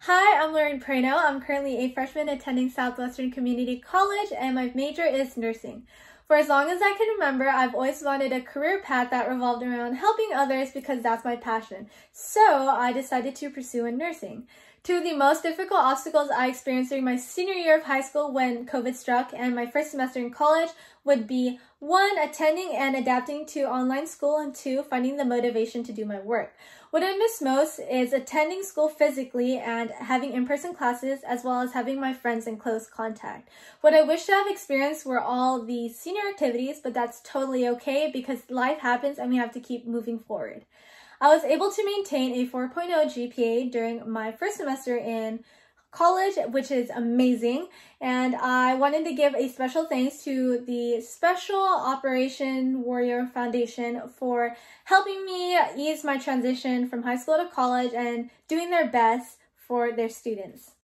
Hi, I'm Loraine Parayno. I'm currently a freshman attending Southwestern Community College and my major is nursing. For as long as I can remember, I've always wanted a career path that revolved around helping others because that's my passion. So I decided to pursue in nursing. Two of the most difficult obstacles I experienced during my senior year of high school when COVID struck and my first semester in college would be one, attending and adapting to online school, and two, finding the motivation to do my work. What I miss most is attending school physically and having in-person classes as well as having my friends in close contact. What I wish to have experienced were all the senior activities, but that's totally okay because life happens and we have to keep moving forward. I was able to maintain a 4.0 GPA during my first semester in college, which is amazing. And I wanted to give a special thanks to the Special Operation Warrior Foundation for helping me ease my transition from high school to college and doing their best for their students.